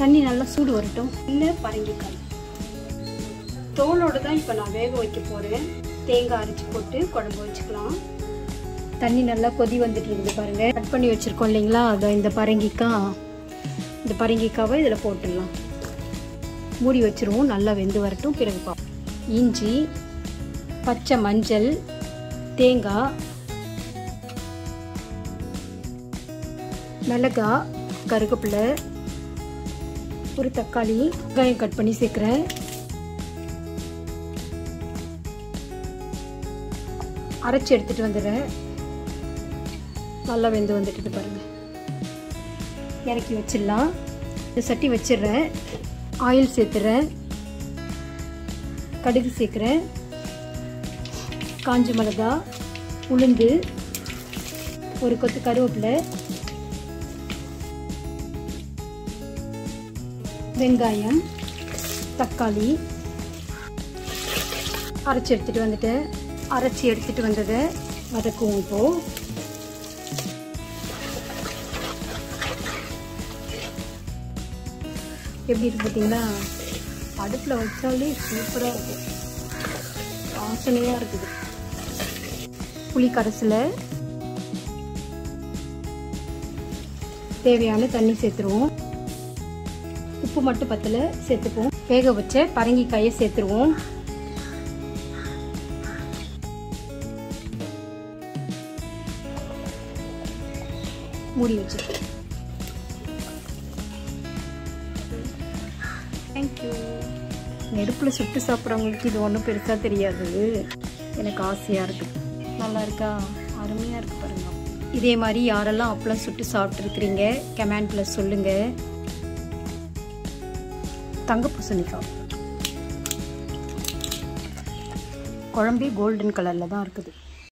தண்ணி நல்லா சூடு வரட்டும். இல்லை பரங்கிக்காய். தோலோடு தான் இப்போ நான் வேக வைக்க போகிறேன் தேங்காய் அரைச்சி போட்டு குழம்பு வச்சுக்கலாம். தண்ணி நல்லா கொதி வந்துட்டு இருக்குது பாருங்கள் கட் பண்ணி வச்சுருக்கோம் இல்லைங்களா? அதை இந்த பரங்கிக்காய். இந்த பரங்கிக்காவை இதில் போட்டுடலாம். மூடி வச்சுருவோம். நல்லா வெந்து வரட்டும். பிறகு பா இஞ்சி பச்சை மஞ்சள் தேங்காய் மிளகாய் கருகப்பில்லை ஒரு தக்காளி வெங்காயம் கட் பண்ணி சேர்க்குறேன். அரைச்சி எடுத்துகிட்டு வந்துடுறேன். நல்லா வெந்து வந்துட்டு பாருங்கள் இறக்கி வச்சிடலாம். இந்த சட்டி வச்சிடுறேன். ஆயில் சேர்த்துறேன். கடுகு சேர்க்குறேன். காஞ்ச மிளகா உளுந்து ஒரு கொத்து கருவேப்பிலை வெங்காயம் தக்காளி அரைச்சி எடுத்துகிட்டு வந்துட்டு அரைச்சி எடுத்துகிட்டு வந்ததை வதக்குவோம் இப்போது எப்படி இருக்கு பார்த்தீங்களா? அடுப்பில் வச்சாலே சூப்பராக இருக்கும் வாசனையாக இருக்குது. புளி கரைசல தேவையான தண்ணி சேர்த்துருவோம். உப்பு மட்டும் பத்தில் சேர்த்துப்போம். வேக வச்ச பரங்கிக்காயை சேர்த்துருவோம். மூடி வச்சிருக்கோம் தேங்க்யூ நெருப்பில் சுட்டு சாப்பிட்றவங்களுக்கு இது ஒன்றும் பெருசாக தெரியாது. எனக்கு ஆசையாக இருக்குது நல்லா இருக்கா? அருமையாக இருக்கு பாருங்க. இதே மாதிரி யாரெல்லாம் அப்பளம் சுட்டு சாப்பிட்ருக்குறீங்க கமெண்ட்டில் சொல்லுங்கள் தங்க பூசணிக்காய் குழம்பே கோல்டன் கலரில் தான் இருக்குது.